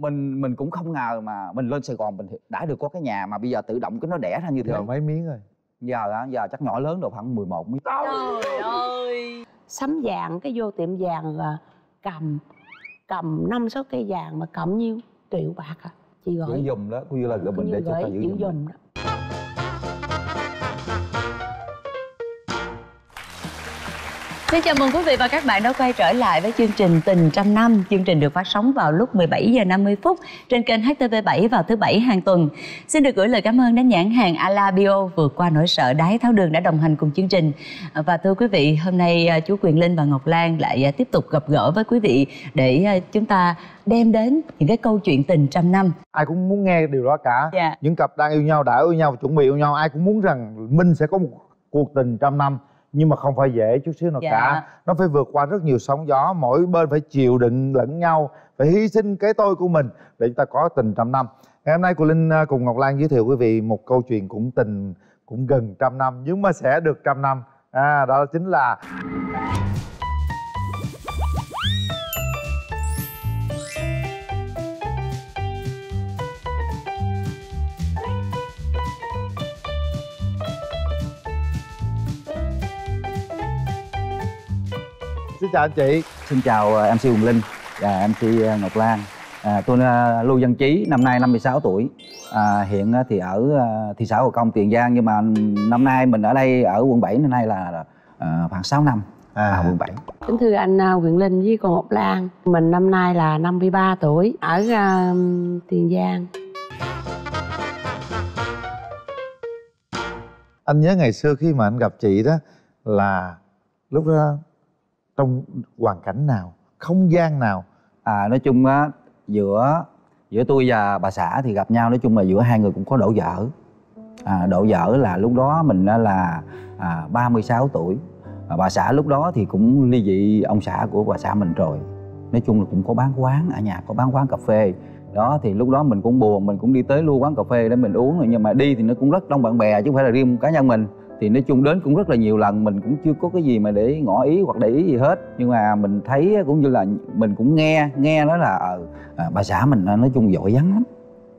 mình mình cũng không ngờ mà mình lên sài gòn mình đã được có cái nhà mà bây giờ tự động cái nó đẻ ra như thế. Giờ mấy miếng rồi? Giờ á giờ chắc nhỏ lớn độ khoảng 11 miếng. Trời ơi! Sắm vàng cái vô tiệm vàng là cầm cầm năm sáu cây vàng mà cầm nhiêu? Triệu bạc à? Chị giữ gọi dùm đó cũng như là gửi Coi mình để cho ta giữ giữ dùm dùm đó Xin chào mừng quý vị và các bạn đã quay trở lại với chương trình Tình trăm năm. Chương trình được phát sóng vào lúc 17 giờ 50 phút trên kênh HTV7 vào thứ bảy hàng tuần. Xin được gửi lời cảm ơn đến nhãn hàng Alabio vượt qua nỗi sợ đái tháo đường đã đồng hành cùng chương trình. Và thưa quý vị, hôm nay à, chú Quyền Linh và Ngọc Lan lại à, tiếp tục gặp gỡ với quý vị để à, chúng ta đem đến những cái câu chuyện tình trăm năm. ai cũng muốn nghe điều đó cả Dạ. những cặp đang yêu nhau đã yêu nhau chuẩn bị yêu nhau ai cũng muốn rằng minh sẽ có một cuộc tình trăm năm nhưng mà không phải dễ chút xíu nào Dạ. cả. Nó phải vượt qua rất nhiều sóng gió mỗi bên phải chịu đựng lẫn nhau phải hy sinh cái tôi của mình để chúng ta có tình trăm năm. Ngày hôm nay cô linh à, cùng ngọc lan giới thiệu quý vị một câu chuyện cũng tình cũng gần trăm năm nhưng mà sẽ được trăm năm. À đó chính là xin chào anh chị. Xin chào ờ, MC Hùng Linh và MC ờ, Ngọc Lan. À, tôi là Lưu Văn Chí năm nay 56 tuổi. À, hiện ờ, thì ở ờ, thị xã Hồ Công Tiền Giang nhưng mà năm nay mình ở đây ở quận 7 năm nay là ờ, khoảng 6 năm. À, quận 7 kính thưa anh à, Quyền Linh với cô Ngọc Lan. Mình năm nay là 53 tuổi ở à, Tiền Giang. Anh nhớ ngày xưa khi mà anh gặp chị đó là lúc đó trong hoàn cảnh nào không gian nào? À, nói chung á giữa giữa tôi và bà xã thì gặp nhau nói chung là giữa hai người cũng có độ dở à, độ dở là lúc đó mình là à, 36 tuổi. À, bà xã lúc đó thì cũng ly dị ông xã của bà xã mình rồi. Nói chung là cũng có bán quán ở nhà có bán quán cà phê. Đó thì lúc đó mình cũng buồn mình cũng đi tới luôn quán cà phê để mình uống. Rồi nhưng mà đi thì nó cũng rất đông bạn bè chứ không phải là riêng cá nhân mình thì nói chung đến cũng rất là nhiều lần mình cũng chưa có cái gì mà để ngỏ ý hoặc để ý gì hết. Nhưng mà mình thấy cũng như là mình cũng nghe nghe đó là ờ, à, bà xã mình à, nói chung giỏi vắng lắm.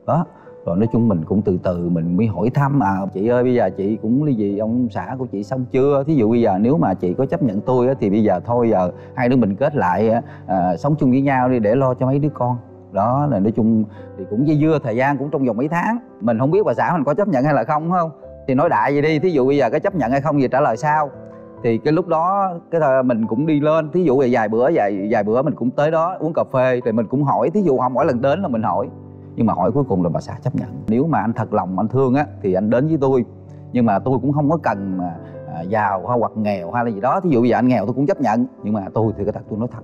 Đó rồi nói chung mình cũng từ từ mình mới hỏi thăm à chị ơi bây giờ chị cũng ly dị ông xã của chị xong chưa? Thí dụ bây giờ nếu mà chị có chấp nhận tôi á, thì bây giờ thôi giờ hai đứa mình kết lại à, sống chung với nhau đi để lo cho mấy đứa con. Đó là nói chung thì cũng dây dưa thời gian cũng trong vòng mấy tháng. Mình không biết bà xã mình có chấp nhận hay là không không? Thì nói đại vậy đi thí dụ bây giờ có chấp nhận hay không thì trả lời sao thì cái lúc đó cái thời mình cũng đi lên thí dụ vài bữa vài vài bữa mình cũng tới đó uống cà phê thì mình cũng hỏi thí dụ họ mỗi lần đến là mình hỏi. Nhưng mà hỏi cuối cùng là bà xã chấp nhận. Nếu mà anh thật lòng anh thương á thì anh đến với tôi. Nhưng mà tôi cũng không có cần mà à, giàu hay hoặc nghèo hay là gì đó. Thí dụ bây giờ anh nghèo tôi cũng chấp nhận. Nhưng mà tôi thì cái thật tôi nói thật.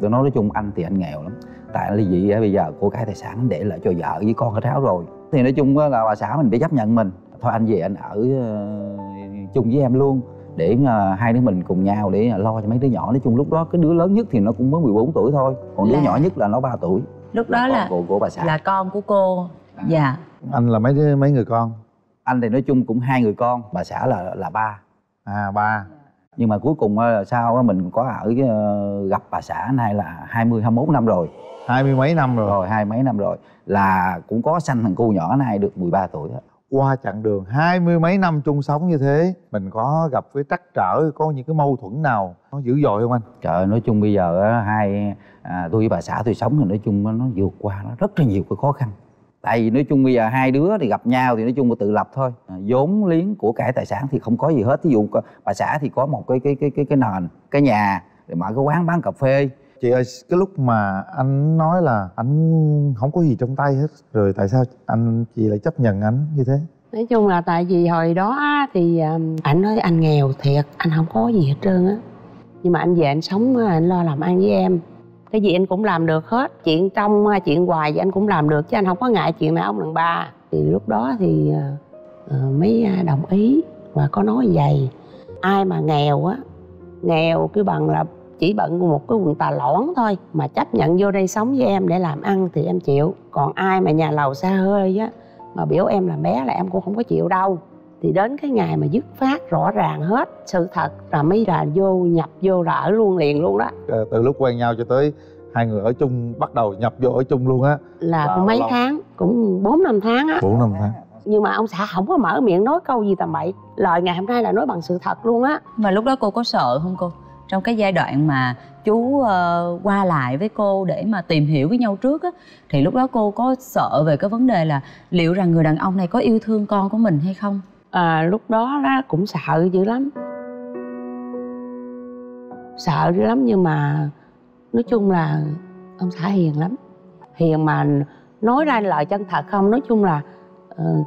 Tôi nói nói chung anh thì anh nghèo lắm. Tại anh ly dị á, bây giờ của cái tài sản anh để lại cho vợ với con cái tháo rồi. Thì nói chung là bà xã mình phải chấp nhận mình thôi anh về anh ở ờ, chung với em luôn để mà hai đứa mình cùng nhau để lo cho mấy đứa nhỏ. Nói chung lúc đó cái đứa lớn nhất thì nó cũng mới 14 tuổi thôi còn đứa Là- nhỏ nhất là nó 3 tuổi. Lúc đó con là của, của bà xã. là con của cô. Dạ. anh là mấy đứa- mấy người con? Anh thì nói chung cũng hai người con bà xã là là ba. À ba. Nhưng mà cuối cùng là á, mình có ở ờ, gặp bà xã nay là 20 21 năm rồi. Hai mươi mấy năm rồi. Rồi hai mấy năm rồi. Là cũng có sanh thằng cu nhỏ này được 13 tuổi đó qua chặng đường hai mươi mấy năm chung sống như thế mình có gặp với trắc trở có những cái mâu thuẫn nào nó dữ dội không anh? Trời nói chung bây giờ á, hai à, tôi với bà xã tôi sống thì nói chung nó vượt qua nó rất là nhiều cái khó khăn. Tại vì nói chung bây giờ hai đứa thì gặp nhau thì nói chung là tự lập thôi. À, vốn liếng của cải tài sản thì không có gì hết. Ví dụ bà xã thì có một cái cái cái cái cái nền cái nhà để mở cái quán bán cà phê chị ơi cái lúc mà anh nói là anh không có gì trong tay hết rồi tại sao anh chị lại chấp nhận anh như thế? Nói chung là tại vì hồi đó á, thì ảnh anh nói anh nghèo thiệt anh không có gì hết trơn á. Nhưng mà anh về anh sống anh lo làm ăn với em. Cái gì anh cũng làm được hết chuyện trong chuyện ngoài thì anh cũng làm được chứ anh không có ngại chuyện nào ông lần ba thì lúc đó thì à, à, mấy mới đồng ý và có nói vậy. Ai mà nghèo á nghèo cái bằng là chỉ bận một cái quần tà lõn thôi mà chấp nhận vô đây sống với em để làm ăn thì em chịu. Còn ai mà nhà lầu xa hơi á mà biểu em là bé là em cũng không có chịu đâu. Thì đến cái ngày mà dứt phát rõ ràng hết sự thật là mới là vô nhập vô là ở luôn liền luôn đó. Ờ, từ lúc quen nhau cho tới hai người ở chung bắt đầu nhập vô ở chung luôn á. Là cũng mấy lâu? tháng cũng bốn năm tháng á. Bốn năm tháng. Nhưng mà ông xã không có mở miệng nói câu gì tầm bậy. Lời ngày hôm nay là nói bằng sự thật luôn á. Mà lúc đó cô có sợ không cô trong cái giai đoạn mà chú uh, qua lại với cô để mà tìm hiểu với nhau trước á thì lúc đó cô có sợ về cái vấn đề là liệu rằng người đàn ông này có yêu thương con của mình hay không? À, lúc đó đó cũng sợ dữ lắm. Sợ dữ lắm nhưng mà nói chung là ông xã hiền lắm. Hiền mà nói ra lời chân thật không nói chung là uh,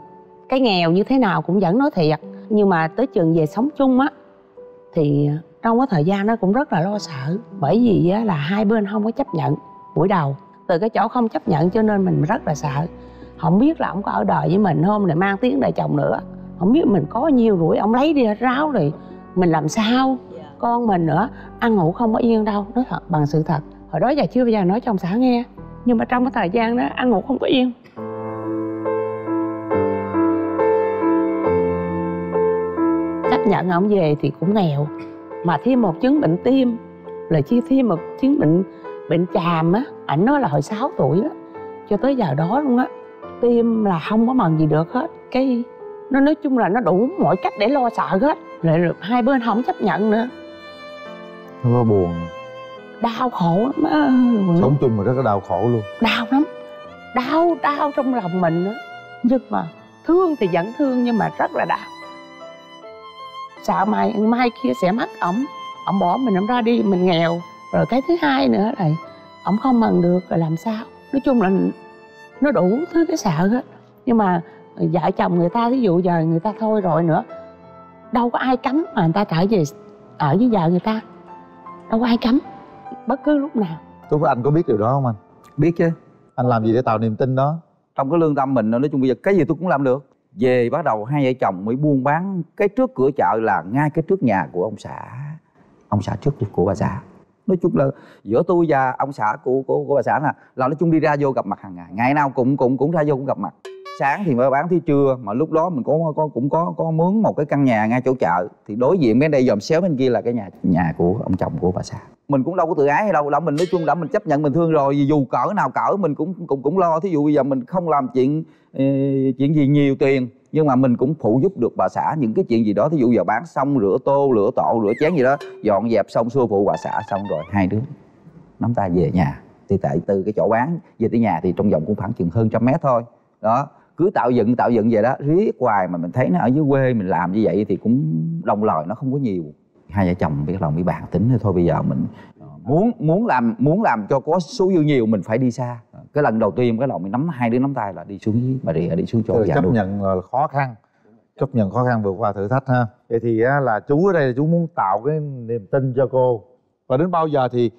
cái nghèo như thế nào cũng vẫn nói thiệt. Nhưng mà tới trường về sống chung á thì trong cái thời gian đó cũng rất là lo sợ bởi vì á, là hai bên không có chấp nhận buổi đầu. Từ cái chỗ không chấp nhận cho nên mình rất là sợ. Không biết là ông có ở đời với mình không để mang tiếng đời chồng nữa. Không biết mình có nhiều rủi ông lấy đi hết ráo rồi mình làm sao? Con mình nữa ăn ngủ không có yên đâu nói thật bằng sự thật. Hồi đó giờ chưa bao giờ nói cho ông xã nghe. Nhưng mà trong cái thời gian đó ăn ngủ không có yên. Chấp nhận ông về thì cũng nghèo mà thêm một chứng bệnh tim là chia thêm một chứng bệnh bệnh chàm á ảnh nói là hồi 6 tuổi đó cho tới giờ đó luôn á tim là không có mần gì được hết. Cái nó nói chung là nó đủ mọi cách để lo sợ hết lại rồi hai bên không chấp nhận nữa. Nó có buồn. Đau khổ lắm á. Sống chung mà rất là đau khổ luôn. Đau lắm. Đau đau trong lòng mình nữa nhưng mà thương thì vẫn thương nhưng mà rất là đau sợ mai mai kia sẽ mất ổng. Ổng bỏ mình ổng ra đi mình nghèo. Rồi cái thứ hai nữa là ổng không mần được rồi làm sao? Nói chung là nó đủ thứ cái sợ hết. Nhưng mà vợ chồng người ta ví dụ giờ người ta thôi rồi nữa đâu có ai cấm mà người ta trở về ở với vợ người ta. Đâu có ai cấm bất cứ lúc nào. Lúc đó anh có biết điều đó không anh? Biết chứ. Anh làm gì để tạo niềm tin đó? Trong cái lương tâm mình nói chung bây giờ cái gì tôi cũng làm được về bắt đầu hai vợ chồng mới buôn bán cái trước cửa chợ là ngay cái trước nhà của ông xã ông xã trước của bà xã. Nói chung là giữa tôi và ông xã của của, của bà xã là là nói chung đi ra vô gặp mặt hàng ngày ngày nào cũng cũng cũng ra vô cũng gặp mặt. Sáng thì mới bán tới trưa mà lúc đó mình có có cũng có có mướn một cái căn nhà ngay chỗ chợ. Thì đối diện bên đây dòm xéo bên kia là cái nhà nhà của ông chồng của bà xã. Mình cũng đâu có tự ái hay đâu đâu mình nói chung đã mình chấp nhận mình thương rồi dù cỡ nào cỡ mình cũng cũng cũng lo. Thí dụ bây giờ mình không làm chuyện chuyện gì nhiều tiền, nhưng mà mình cũng phụ giúp được bà xã những cái chuyện gì đó. Thí dụ giờ bán xong rửa tô, rửa tổ, rửa chén gì đó, dọn dẹp xong xua phụ bà xã xong rồi, hai đứa nắm tay về nhà. Thì tại từ cái chỗ bán về tới nhà thì trong vòng cũng khoảng chừng hơn trăm mét thôi. Đó, cứ tạo dựng tạo dựng vậy đó. Riết hoài mà mình thấy nó ở dưới quê mình làm như vậy thì cũng đồng lời nó không có nhiều. Hai vợ chồng biết lòng bị bàn tính thôi bây giờ mình ờ, muốn muốn làm muốn làm cho có số dư nhiều, mình phải đi xa cái lần đầu tiên cái lòng mình nắm hai đứa nắm tay là đi xuống dưới bà rịa đi xuống chỗ chấp luôn. nhận là khó khăn chấp nhận khó khăn vượt qua thử thách ha. Vậy thì á, là chú ở đây là chú muốn tạo cái niềm tin cho cô. Và đến bao giờ thì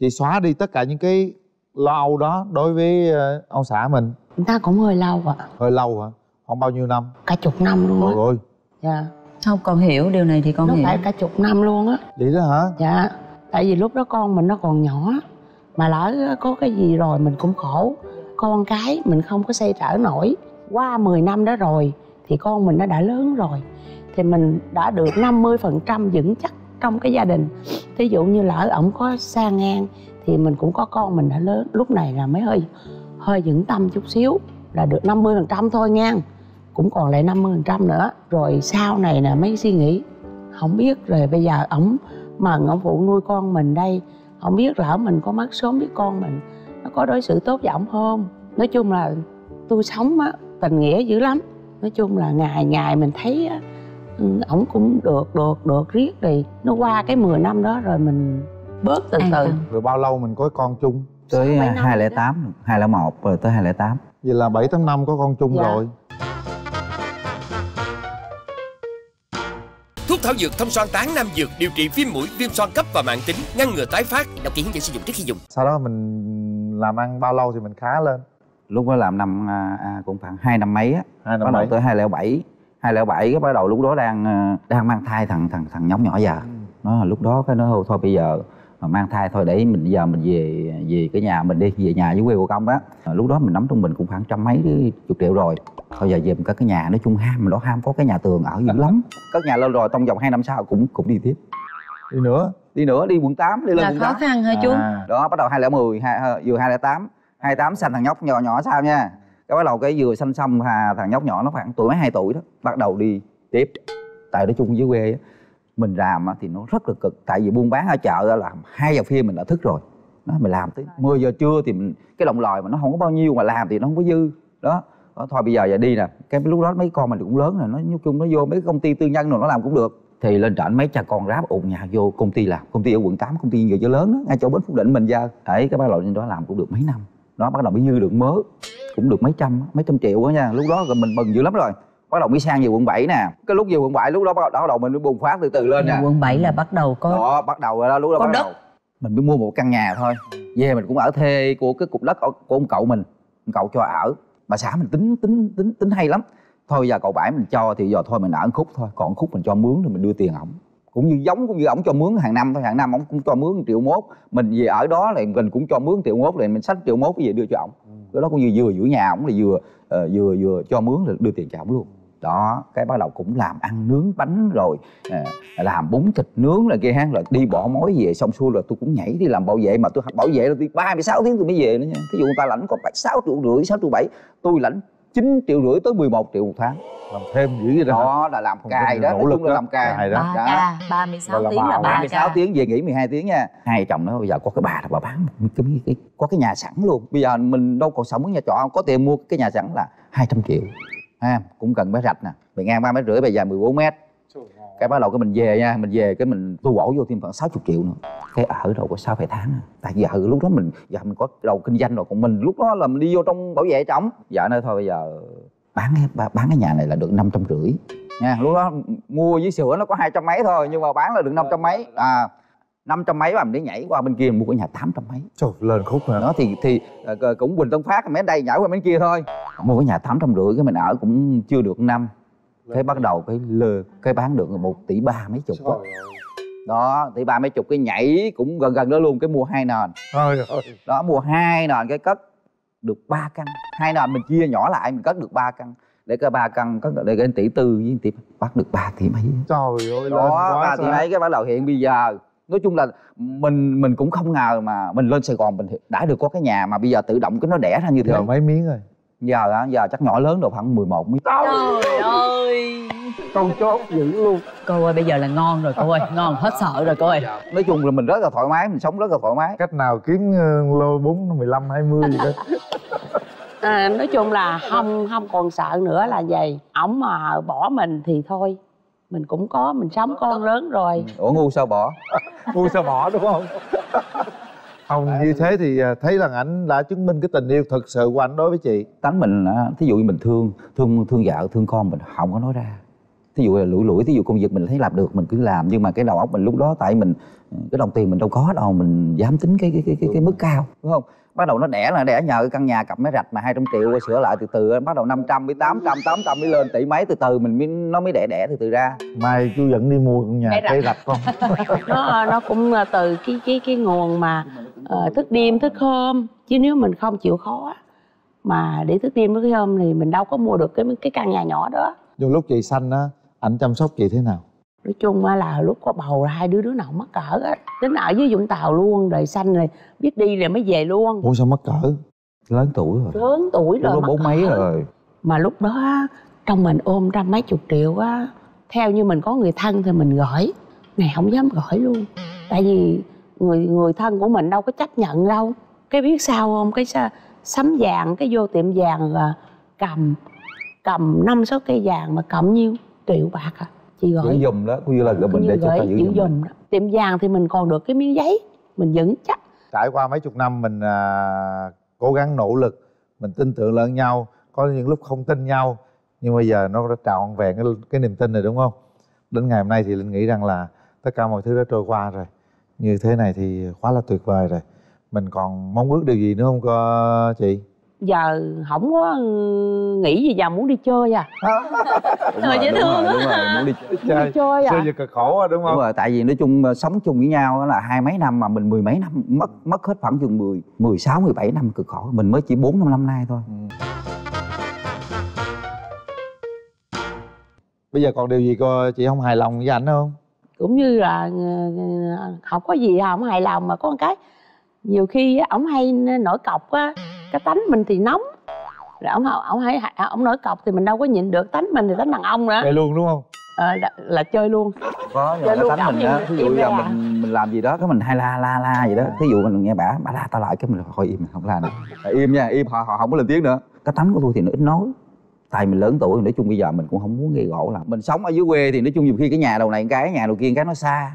chị xóa đi tất cả những cái lo âu đó đối với ờ, ông xã mình? Người ta cũng hơi lâu ạ. Hơi lâu hả? Không bao nhiêu năm? Cả chục năm luôn trời á ơi. Dạ. Không con hiểu điều này thì con nó hiểu. phải cả chục năm luôn á. Vậy đó hả? Dạ. Tại vì lúc đó con mình nó còn nhỏ mà lỡ có cái gì rồi mình cũng khổ. Con cái mình không có xây trở nổi. Qua 10 năm đó rồi thì con mình nó đã lớn rồi. Thì mình đã được 50% vững chắc trong cái gia đình. Thí dụ như lỡ ổng có xa ngang thì mình cũng có con mình đã lớn. Lúc này là mới hơi hơi vững tâm chút xíu là được 50% thôi nha. Cũng còn lại 50% nữa. Rồi sau này là mới suy nghĩ. Không biết rồi bây giờ ổng mà ổng phụ nuôi con mình đây không biết lỡ mình có mất sớm biết con mình nó có đối xử tốt với ổng không? Nói chung là tôi sống á tình nghĩa dữ lắm. Nói chung là ngày ngày mình thấy á ừ, ổng cũng được được được riết thì nó qua cái 10 năm đó rồi mình bớt từ từ. tâm. rồi bao lâu mình có con chung? Tới Sáu, bảy năm hai rồi lẻ đó. tám hai lẻ một rồi tới hai lẻ tám. Vậy là bảy tám năm có con chung Dạ. rồi thảo dược thông xoan tán nam dược điều trị viêm mũi, viêm xoang cấp và mạng tính, ngăn ngừa tái phát. Đọc kỹ hướng dẫn sử dụng trước khi dùng. sau đó mình làm ăn bao lâu thì mình khá lên. Lúc đó làm năm à, à, cũng khoảng hai năm mấy á. Hai bắt năm đầu tới hai lẻ bảy. hai lẻ bảy cái bắt đầu lúc đó đang à, đang mang thai thằng thằng thằng nhóc nhỏ giờ nó là lúc đó cái nó thôi bây giờ mà mang thai thôi để mình giờ mình về về cái nhà mình đi về nhà với quê của công đó À, lúc đó mình nắm trong mình cũng khoảng trăm mấy chục triệu rồi thôi giờ về mình có cái nhà nói chung ham mình đó ham có cái nhà tường ở dữ lắm. Cất nhà lên rồi trong vòng hai năm sau cũng cũng đi tiếp. Đi nữa? Đi nữa đi quận 8 đi lên là quận khó 8 khăn hả chú? À. đó bắt đầu 2010 hai, ờ, vừa 208 28 sanh thằng nhóc nhỏ nhỏ sao nha? Cái bắt đầu cái vừa sanh xong hà thằng nhóc nhỏ nó khoảng tuổi mấy hai tuổi đó bắt đầu đi tiếp. Tại nói chung dưới quê á, mình làm á thì nó rất là cực. Tại vì buôn bán ở chợ á là hai giờ phim mình đã thức rồi. Đó mình làm tới 10 giờ trưa thì mình cái đồng lòi mà nó không có bao nhiêu mà làm thì nó không có dư. Đó đó, thôi bây giờ giờ đi nè. Cái lúc đó mấy con mình cũng lớn rồi nó nói chung nó vô mấy công ty tư nhân rồi nó làm cũng được. Thì lên trển mấy cha con ráp ụng nhà vô công ty làm. Công ty ở quận 8 công ty người chợ lớn đó. Ngay chỗ bến phú định mình ra ấy cái bắt đầu lên đó làm cũng được mấy năm. Đó bắt đầu mới dư được mớ. Cũng được mấy trăm mấy trăm triệu á nha. Lúc đó rồi mình mừng dữ lắm rồi. Bắt đầu mới sang về quận 7 nè. Cái lúc về quận 7 lúc đó bắt đầu, bắt đầu mình mới bùng phát từ từ lên nè. quận 7 là bắt đầu có đó bắt đầu rồi đó lúc đó Có bắt đất. đầu. Mình mới mua một căn nhà thôi. Về mình cũng ở thuê của cái cục đất của của ông cậu mình. Ông cậu cho ở bà xã mình tính tính tính tính hay lắm. Thôi giờ cậu bảy mình cho thì giờ thôi mình ở khúc thôi. Còn khúc mình cho mướn thì mình đưa tiền ổng. Cũng như giống cũng như ổng cho mướn hàng năm thôi. Hàng năm ổng cũng cho mướn 1 triệu mốt. Mình về ở đó thì mình cũng cho mướn triệu mốt thì mình xách triệu mốt về đưa cho ổng. Cái đó cũng như vừa giữ nhà ổng là vừa ờ, vừa vừa cho mướn là đưa tiền cho ổng luôn đó cái bắt đầu cũng làm ăn nướng bánh rồi ờ, làm bún thịt nướng là kia ha rồi đi bỏ mối về xong xuôi rồi tôi cũng nhảy đi làm bảo vệ mà tôi bảo vệ là tôi 36 tiếng tôi mới về nữa nha. Thí dụ người ta lãnh có 6 triệu rưỡi 6 triệu bảy tôi lãnh 9 triệu rưỡi tới 11 triệu một tháng. Làm thêm dữ vậy đó đó là làm Không cài đó là nói chung là làm cài đó. 3 ca 36 Gọi là tiếng là bào. 3 36 ca. tiếng về nghỉ 12 tiếng nha. Hai chồng nó bây giờ có cái bà là bà bán cái, cái có cái nhà sẵn luôn. Bây giờ mình đâu còn sống ở nhà trọ có tiền mua cái nhà sẵn là 200 triệu ha cũng cần mấy rạch nè. Bề ngang ba mét rưỡi bề dài 14 mét. Cái bắt đầu cái mình về nha mình về cái mình tu bổ vô thêm khoảng 60 triệu nữa. Cái ở đâu có sáu bảy tháng à. tại giờ lúc đó mình giờ mình có đầu kinh doanh rồi còn mình lúc đó là mình đi vô trong bảo vệ trống. Vợ nói thôi bây giờ bán cái bán cái nhà này là được năm trăm rưỡi. Nha lúc đó mua với sữa nó có hai trăm mấy thôi nhưng mà bán là được năm trăm mấy. À năm trăm mấy mà mình để nhảy qua bên kia mình mua cái nhà tám trăm mấy. Trời, lên khúc nữa đó thì thì ờ, cũng Quỳnh Tân Phát mấy đây nhảy qua bên kia thôi. Mua cái nhà tám trăm rưỡi cái mình ở cũng chưa được năm. Cái bắt đầu cái lơ cái bán được một tỷ ba mấy chục đó. đó tỷ ba mấy chục cái nhảy cũng gần gần đó luôn cái mua hai nền. Thôi rồi đó mua hai nền cái cất được ba căn. Hai nền mình chia nhỏ lại mình cất được ba căn. Để cái ba căn cất để cái tỷ tư với tỷ bắt được ba tỷ mấy. Trời ơi đó ba tỷ mấy cái bắt đầu hiện bây giờ nói chung là mình mình cũng không ngờ mà mình lên Sài Gòn mình đã được có cái nhà mà bây giờ tự động cái nó đẻ ra như thế. Giờ mấy miếng rồi? Giờ á giờ chắc nhỏ lớn được khoảng 11 miếng. Trời ơi. Câu chốt dữ luôn. Cô ơi bây giờ là ngon rồi cô ơi. Ngon hết sợ rồi cô ơi. Nói chung là mình rất là thoải mái mình sống rất là thoải mái. Cách nào kiếm ờ, lô bún 15 20 gì đó? À, nói chung là không không còn sợ nữa là vậy. Ổng mà bỏ mình thì thôi mình cũng có mình sống con lớn rồi. Ủa ngu sao bỏ? Ngu sao bỏ đúng không? Không như thế thì à, thấy rằng ảnh đã chứng minh cái tình yêu thực sự của ảnh đối với chị. Tánh mình á thí dụ như mình thương thương thương vợ thương con mình không có nói ra. Thí dụ là lủi lủi thí dụ công việc mình thấy làm được mình cứ làm nhưng mà cái đầu óc mình lúc đó tại mình cái đồng tiền mình đâu có đâu mình dám tính cái cái cái cái, cái mức cao đúng không bắt đầu nó đẻ là đẻ nhờ cái căn nhà cặp mấy rạch mà 200 triệu rồi sửa lại từ từ bắt đầu 500 mới 800 800 mới lên tỷ mấy từ từ mình mới nó mới đẻ đẻ từ từ ra. Mai chú dẫn đi mua con nhà Cây rạch. cây rạch không nó nó cũng ờ, từ cái cái cái nguồn mà ờ, thức đêm thức hôm chứ nếu mình không chịu khó mà để thức đêm thức hôm thì mình đâu có mua được cái cái căn nhà nhỏ đó. Nhưng lúc chị sanh á ảnh chăm sóc chị thế nào nói chung là lúc có bầu là hai đứa đứa nào mắc cỡ á. Tính ở với vũng tàu luôn rồi sanh rồi biết đi rồi mới về luôn. Ủa sao mắc cỡ? Lớn tuổi rồi. Lớn tuổi rồi bốn mấy rồi? Mà lúc đó trong mình ôm trăm mấy chục triệu á theo như mình có người thân thì mình gửi này không dám gửi luôn. Tại vì người người thân của mình đâu có chấp nhận đâu. Cái biết sao không? Cái sắm vàng cái vô tiệm vàng à, cầm cầm năm sáu cây vàng mà cầm nhiêu? Triệu bạc à chị giữ gửi dùm đó cũng như là Coi mình như để cho ta gửi giữ dùm dùm đó. Tiệm vàng thì mình còn được cái miếng giấy mình vững chắc. Trải qua mấy chục năm mình à, cố gắng nỗ lực mình tin tưởng lẫn nhau có những lúc không tin nhau nhưng bây giờ nó đã trọn vẹn cái, cái niềm tin này đúng không? Đến ngày hôm nay thì linh nghĩ rằng là tất cả mọi thứ đã trôi qua rồi. Như thế này thì quá là tuyệt vời rồi. Mình còn mong ước điều gì nữa không cơ chị giờ không có ừ, nghĩ gì giờ muốn đi chơi à. Đúng Trời, dễ đúng thương rồi, quá. đúng rồi muốn đi đi chơi à? Xưa giờ cực khổ à, đúng đúng không rồi tại vì nói chung ờ, sống chung với nhau á là hai mấy năm mà mình mười mấy năm mất mất hết khoảng chừng mười mười sáu mười bảy năm cực khổ. Mình mới chỉ bốn năm năm nay thôi. Bây giờ còn điều gì cô chị không hài lòng với ảnh không? Cũng như là ờ, không có gì không hài lòng mà có một cái nhiều khi ổng hay nổi cọc á cái tánh mình thì nóng. Rồi ổng ổng hay ổng nổi cọc thì mình đâu có nhịn được. Tánh mình thì tánh đàn ông nữa Vậy luôn đúng không? ờ, là, là chơi luôn. Có Dạ, nhưng luôn tánh mình á nhận ví dụ là ra. mình mình làm gì đó cái mình hay la la la vậy đó. Thí dụ mình nghe bả bả la ta lại cái mình thôi im không la nữa. Im nha im họ họ không có lên tiếng nữa. Cái tánh của tôi thì nó ít nói. Tại mình lớn tuổi nói chung bây giờ mình cũng không muốn gây gỗ là mình sống ở dưới quê thì nói chung nhiều khi cái nhà đầu này cái nhà đầu kia cái nó xa.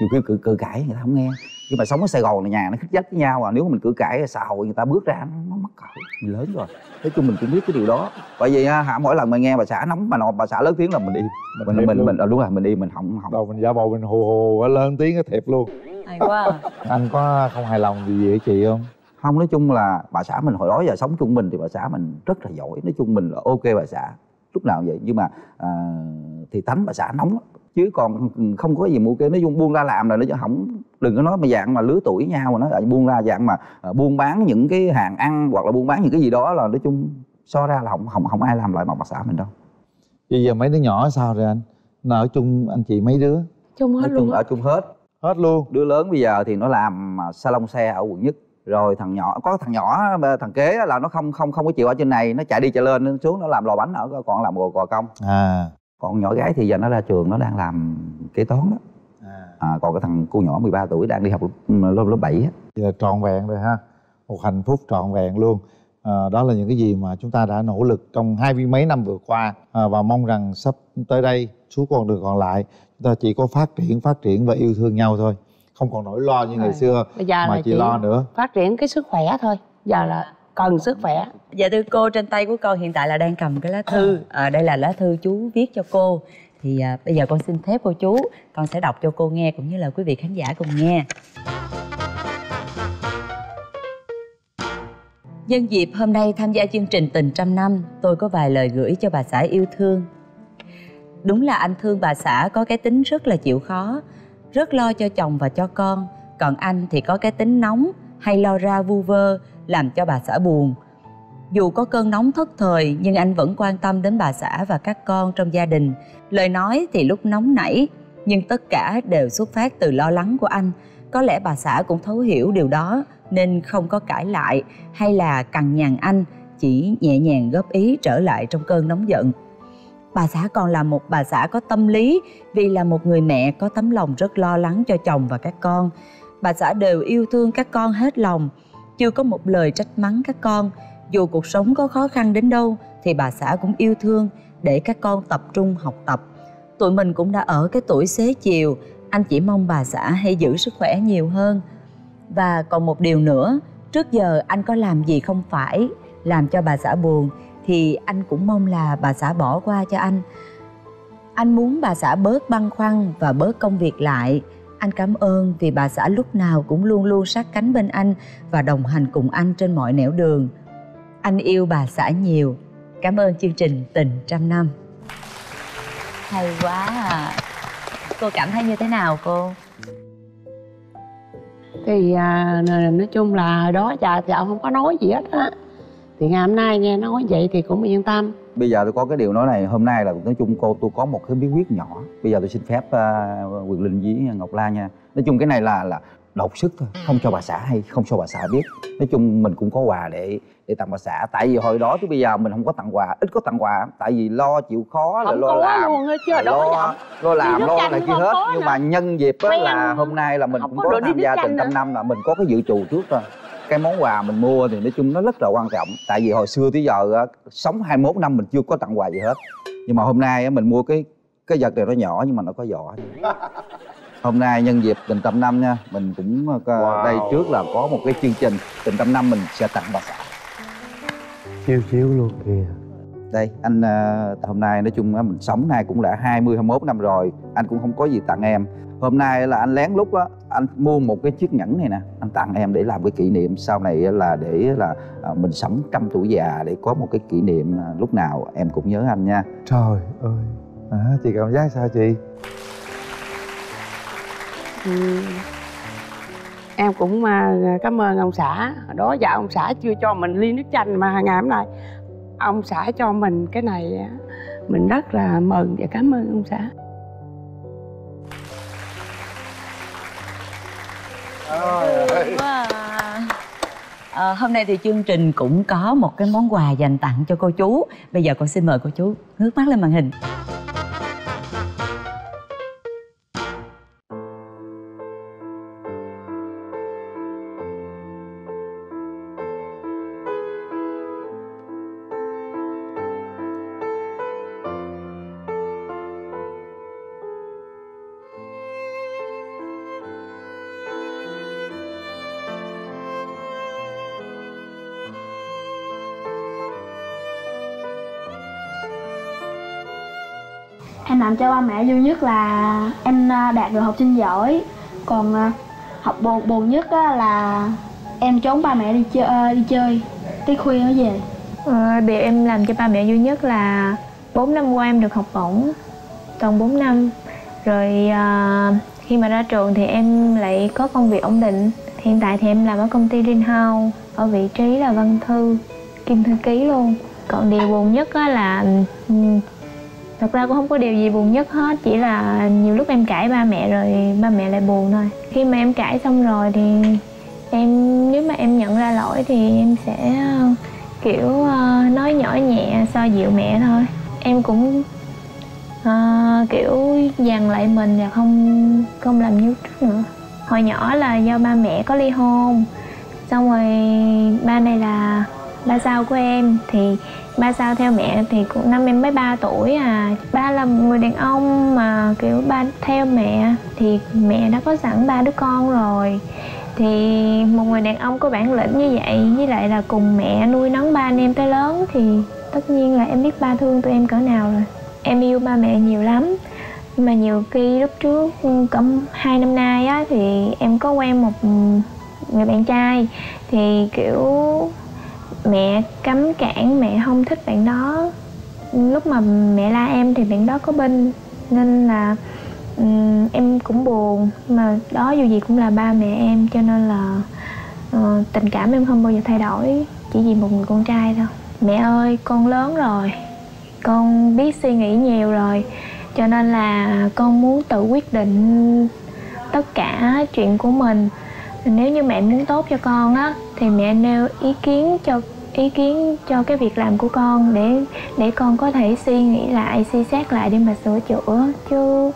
Nhiều khi cự cự cãi người ta không nghe nhưng mà sống ở sài gòn là nhà nó khích dắt với nhau à. Nếu mà mình cự cãi xã hội người ta bước ra nó, nó mắc cỡ. Mình lớn rồi. Nói chung mình cũng biết cái điều đó. Bởi vì á, hả mỗi lần mà nghe bà xã nóng mà bà xã lớn tiếng là mình im. Mình mình mình luôn. mình, ờ, đúng rồi mình im mình không không Đầu mình giả bộ mình hù hù lớn tiếng cái thiệp luôn. Hay quá à. Anh có không hài lòng gì với chị không? không nói chung là bà xã mình hồi đó giờ sống chung mình thì bà xã mình rất là giỏi. Nói chung mình là ok bà xã lúc nào vậy? Nhưng mà à, thì tánh bà xã nóng lắm. Chứ còn không có gì mua cái nói chung buông ra làm là nó chứ không đừng có nói mà dạng mà lứa tuổi nhau mà nó lại buông ra dạng mà à, buôn bán những cái hàng ăn hoặc là buôn bán những cái gì đó là nói chung so ra là không không không ai làm lại bằng bà xã mình đâu. Bây giờ mấy đứa nhỏ sao rồi anh? Nó ở chung anh chị mấy đứa? chung hết nói luôn chung á. ở chung hết. Hết luôn? Đứa lớn bây giờ thì nó làm à, salon xe ở quận nhất. Rồi thằng nhỏ có thằng nhỏ mà thằng kế là nó không không không có chịu ở trên này nó chạy đi chạy lên nó xuống nó làm lò bánh ở còn làm gò gò công. À còn nhỏ gái thì giờ nó ra trường nó đang làm kế toán đó. À. À, còn cái thằng cô nhỏ 13 tuổi đang đi học lớp lớp, 7 á. Là trọn vẹn rồi ha. Một hạnh phúc trọn vẹn luôn. À, Đó là những cái gì mà chúng ta đã nỗ lực trong hai mươi mấy năm vừa qua. À, Và mong rằng sắp tới đây suốt con đường còn lại Chúng ta chỉ có phát triển, phát triển và yêu thương nhau thôi. Không còn nỗi lo như ngày xưa bây giờ mà là chị chỉ lo nữa. phát triển cái sức khỏe thôi. Giờ là cần sức khỏe. Dạ thưa cô trên tay của con hiện tại là đang cầm cái lá thư. À, Đây là lá thư chú viết cho cô. Thì à, bây giờ con xin phép cô chú Con sẽ đọc cho cô nghe cũng như là quý vị khán giả cùng nghe. Nhân dịp hôm nay tham gia chương trình Tình Trăm Năm Tôi có vài lời gửi cho bà xã yêu thương. Đúng là anh thương bà xã có cái tính rất là chịu khó Rất lo cho chồng và cho con. Còn anh thì có cái tính nóng Hay lo ra vu vơ làm cho bà xã buồn. Dù có cơn nóng thất thời, nhưng anh vẫn quan tâm đến bà xã và các con trong gia đình. Lời nói thì lúc nóng nảy, nhưng tất cả đều xuất phát từ lo lắng của anh. Có lẽ bà xã cũng thấu hiểu điều đó, nên không có cãi lại hay là cằn nhằn anh, chỉ nhẹ nhàng góp ý trở lại trong cơn nóng giận. Bà xã còn là một bà xã có tâm lý, vì là một người mẹ có tấm lòng rất lo lắng cho chồng và các con. Bà xã đều yêu thương các con hết lòng chưa có một lời trách mắng các con. Dù cuộc sống có khó khăn đến đâu, thì bà xã cũng yêu thương để các con tập trung học tập. Tụi mình cũng đã ở cái tuổi xế chiều, anh chỉ mong bà xã hãy giữ sức khỏe nhiều hơn. Và còn một điều nữa, trước giờ anh có làm gì không phải làm cho bà xã buồn, thì anh cũng mong là bà xã bỏ qua cho anh. Anh muốn bà xã bớt băn khoăn và bớt công việc lại anh cảm ơn vì bà xã lúc nào cũng luôn luôn sát cánh bên anh và đồng hành cùng anh trên mọi nẻo đường. Anh yêu bà xã nhiều. Cảm ơn chương trình tình trăm năm. Hay quá à. Cô cảm thấy như thế nào cô? Thì à, nói chung là đó giờ thì ông không có nói gì hết á. Thì ngày hôm nay nghe nói vậy thì cũng yên tâm bây giờ tôi có cái điều nói này hôm nay là nói chung cô tôi có một cái bí quyết nhỏ. Bây giờ tôi xin phép uh, quyền linh với ngọc lan nha. Nói chung cái này là là đột sức thôi không cho bà xã hay không cho bà xã biết. Nói chung mình cũng có quà để để tặng bà xã. Tại vì hồi đó tới bây giờ mình không có tặng quà ít có tặng quà. Tại vì lo chịu khó là không lo có làm. luôn hết chứ rồi đó lo lo làm lo này kia hết. nhưng nữa. mà nhân dịp á là hôm nay là mình cũng có tham gia tình trăm năm là mình có cái dự trù trước rồi cái món quà mình mua thì nói chung nó rất là quan trọng. Tại vì hồi xưa tới giờ á, sống 21 năm mình chưa có tặng quà gì hết. Nhưng mà hôm nay á, mình mua cái cái vật này nó nhỏ nhưng mà nó có vỏ. Hôm nay nhân dịp tình trăm năm nha mình cũng ờ, Wow. đây trước là có một cái chương trình tình trăm năm mình sẽ tặng bà xã. Chiêu chiêu luôn kìa. Đây anh ờ, hôm nay nói chung mình sống nay cũng đã 20 21 năm rồi anh cũng không có gì tặng em. Hôm nay là anh lén lút á anh mua một cái chiếc nhẫn này nè anh tặng em để làm cái kỷ niệm sau này là để là à, mình sống trăm tuổi già để có một cái kỷ niệm à, lúc nào em cũng nhớ anh nha Trời ơi à, Chị cảm giác sao chị? Ừ. em cũng à, cảm ơn ông xã đó giờ ông xã chưa cho mình ly nước chanh mà ngày hôm nay ông xã cho mình cái này mình rất là mừng và cảm ơn ông xã Trời À, ờ, hôm nay thì chương trình cũng có một cái món quà dành tặng cho cô chú. Bây giờ con xin mời cô chú ngước mắt lên màn hình. Em làm cho ba mẹ vui nhất là em à, đạt được học sinh giỏi. Còn à, học buồn buồn nhất là em trốn ba mẹ đi chơi à, đi chơi tới khuya mới về. Ờ, điều em làm cho ba mẹ vui nhất là 4 năm qua em được học bổng toàn 4 năm. Rồi à, khi mà ra trường thì em lại có công việc ổn định. Hiện tại thì em làm ở công ty Greenhouse ở vị trí là văn thư kim thư ký luôn. Còn điều buồn nhất là ừ, thật ra cũng không có điều gì buồn nhất hết chỉ là nhiều lúc em cãi ba mẹ rồi ba mẹ lại buồn thôi. Khi mà em cãi xong rồi thì em nếu mà em nhận ra lỗi thì em sẽ kiểu uh, nói nhỏ nhẹ so dịu mẹ thôi. Em cũng uh, kiểu dằn lại mình và không không làm như trước nữa. Hồi nhỏ là do ba mẹ có ly hôn xong rồi ba này là ba sao của em thì ba sao theo mẹ thì cũng năm em mới 3 tuổi à. Ba là một người đàn ông mà, kiểu, ba theo mẹ thì mẹ đã có sẵn ba đứa con rồi. Thì một người đàn ông có bản lĩnh như vậy, với lại là cùng mẹ nuôi nấng ba anh em tới lớn thì tất nhiên là em biết ba thương tụi em cỡ nào rồi. Em yêu ba mẹ nhiều lắm. Nhưng mà nhiều khi lúc trước, cỡ hai năm nay á thì em có quen một người bạn trai thì, kiểu mẹ cấm cản mẹ không thích bạn đó. Lúc mà mẹ la em thì bạn đó có binh nên là um, em cũng buồn. Mà đó dù gì cũng là ba mẹ em cho nên là uh, tình cảm em không bao giờ thay đổi chỉ vì một người con trai thôi. Mẹ ơi con lớn rồi con biết suy nghĩ nhiều rồi cho nên là con muốn tự quyết định tất cả chuyện của mình. Nếu như mẹ muốn tốt cho con á thì mẹ nêu ý kiến cho ý kiến cho cái việc làm của con để để con có thể suy nghĩ lại suy xét lại để mà sửa chữa. Chứ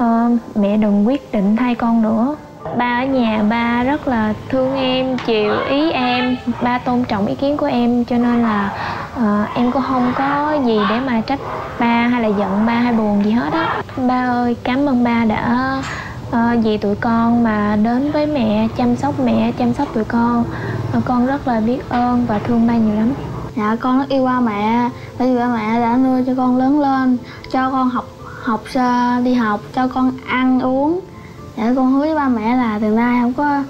uh, mẹ đừng quyết định thay con nữa. Ba ở nhà ba rất là thương em chiều ý em ba tôn trọng ý kiến của em. Cho nên là uh, em cũng không có gì để mà trách ba hay là giận ba hay buồn gì hết á. Ba ơi cảm ơn ba đã uh, vì tụi con mà đến với mẹ chăm sóc mẹ chăm sóc tụi con con rất là biết ơn và thương ba nhiều lắm. Dạ con rất yêu ba mẹ. Bởi vì ba mẹ đã nuôi cho con lớn lên, cho con học học đi học, cho con ăn uống. Dạ con hứa với ba mẹ là từ nay không có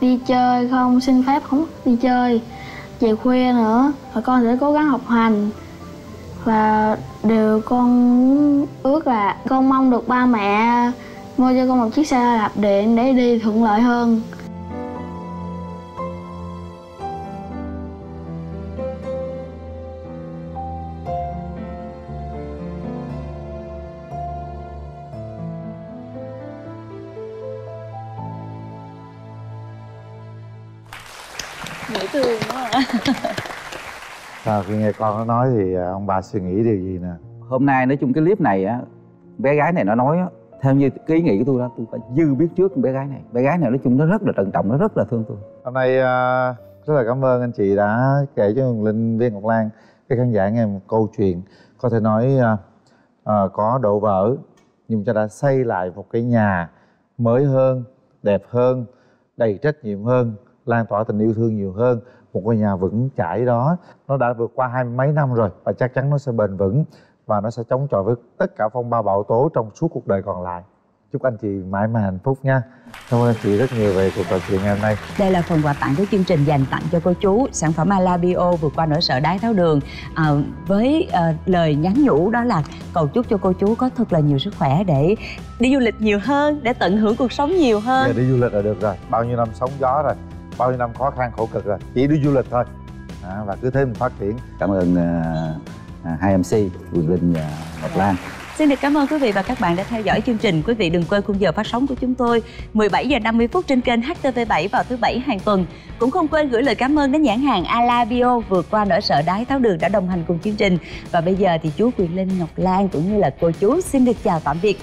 đi chơi, không xin phép, không đi chơi, về khuya nữa. Và con sẽ cố gắng học hành. Và điều con ước là con mong được ba mẹ mua cho con một chiếc xe đạp điện để đi thuận lợi hơn. Sao khi nghe con nó nói thì à, ông bà suy nghĩ điều gì nè? Hôm nay nói chung cái clip này á bé gái này nó nói á theo như cái ý nghĩ của tôi đó tôi phải dư biết trước bé gái này. Bé gái này nói chung nó rất là trân trọng nó rất là thương tôi. Hôm nay à, rất là cảm ơn anh chị đã kể cho Hồng Linh Viên Ngọc Lan cái khán giả nghe một câu chuyện có thể nói à, có độ vỡ nhưng cho đã xây lại một cái nhà mới hơn, đẹp hơn, đầy trách nhiệm hơn, lan tỏa tình yêu thương nhiều hơn một ngôi nhà vững chãi đó nó đã vượt qua hai mấy năm rồi và chắc chắn nó sẽ bền vững và nó sẽ chống chọi với tất cả phong ba bão tố trong suốt cuộc đời còn lại. Chúc anh chị mãi mãi hạnh phúc nha. Cảm ơn anh chị rất nhiều về cuộc trò chuyện ngày hôm nay. Đây là phần quà tặng của chương trình dành tặng cho cô chú sản phẩm Alabio vượt qua nỗi sợ đái tháo đường. À, với à, lời nhắn nhủ đó là cầu chúc cho cô chú có thật là nhiều sức khỏe để đi du lịch nhiều hơn để tận hưởng cuộc sống nhiều hơn. Giờ đi du lịch là được rồi. Bao nhiêu năm sóng gió rồi bao nhiêu năm khó khăn khổ cực rồi chỉ đi du lịch thôi à, và cứ thế mình phát triển cảm ơn à, à, hai mc Quyền Linh và Ngọc Lan Xin được cảm ơn quý vị và các bạn đã theo dõi chương trình. Quý vị đừng quên khung giờ phát sóng của chúng tôi 17 giờ 50 phút trên kênh HTV7 vào thứ bảy hàng tuần. Cũng không quên gửi lời cảm ơn đến nhãn hàng Ala Bio vượt qua nỗi sợ đái tháo đường đã đồng hành cùng chương trình. Và bây giờ thì chú Quyền Linh Ngọc Lan cũng như là cô chú xin được chào tạm biệt.